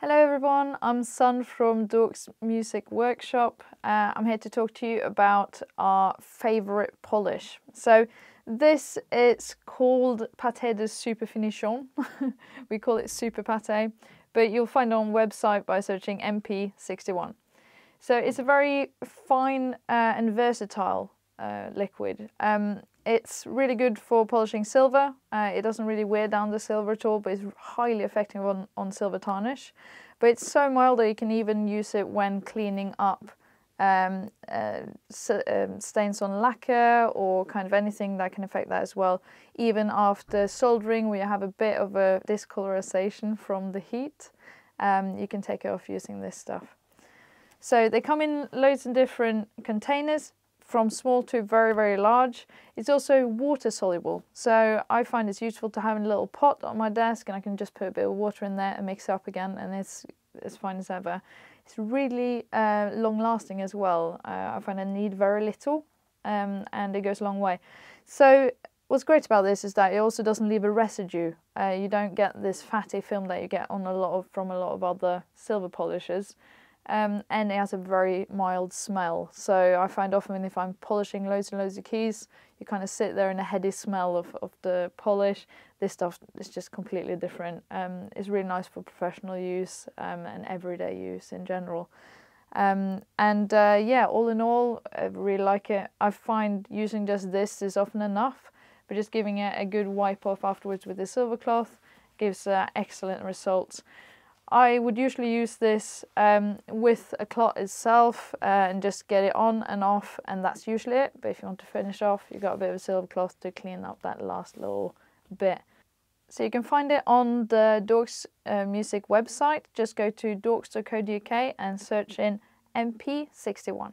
Hello everyone, I'm Sun from Dawkes Music Workshop. Uh, I'm here to talk to you about our favourite polish. So this is called Pâté de Super Finition. we call it Super Pâté, but you'll find on website by searching MP61. So it's a very fine uh, and versatile uh, liquid. Um, it's really good for polishing silver. Uh, it doesn't really wear down the silver at all, but it's highly effective on, on silver tarnish. But it's so mild that you can even use it when cleaning up um, uh, um, stains on lacquer or kind of anything that can affect that as well. Even after soldering, where you have a bit of a discolorization from the heat, um, you can take it off using this stuff. So they come in loads of different containers from small to very, very large. It's also water soluble. So I find it's useful to have a little pot on my desk and I can just put a bit of water in there and mix it up again and it's as fine as ever. It's really uh, long lasting as well. Uh, I find I need very little um, and it goes a long way. So what's great about this is that it also doesn't leave a residue. Uh, you don't get this fatty film that you get on a lot of from a lot of other silver polishers um, and it has a very mild smell. So I find often if I'm polishing loads and loads of keys, you kind of sit there in a heady smell of, of the polish. This stuff is just completely different. Um, it's really nice for professional use um, and everyday use in general. Um, and uh, yeah, all in all, I really like it. I find using just this is often enough, but just giving it a good wipe off afterwards with the silver cloth gives uh, excellent results. I would usually use this um, with a cloth itself uh, and just get it on and off and that's usually it. But if you want to finish off, you've got a bit of a silver cloth to clean up that last little bit. So you can find it on the Dawkes uh, Music website. Just go to dawkes.co.uk and search in MP61.